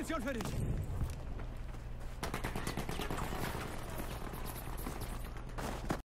Munition für dich!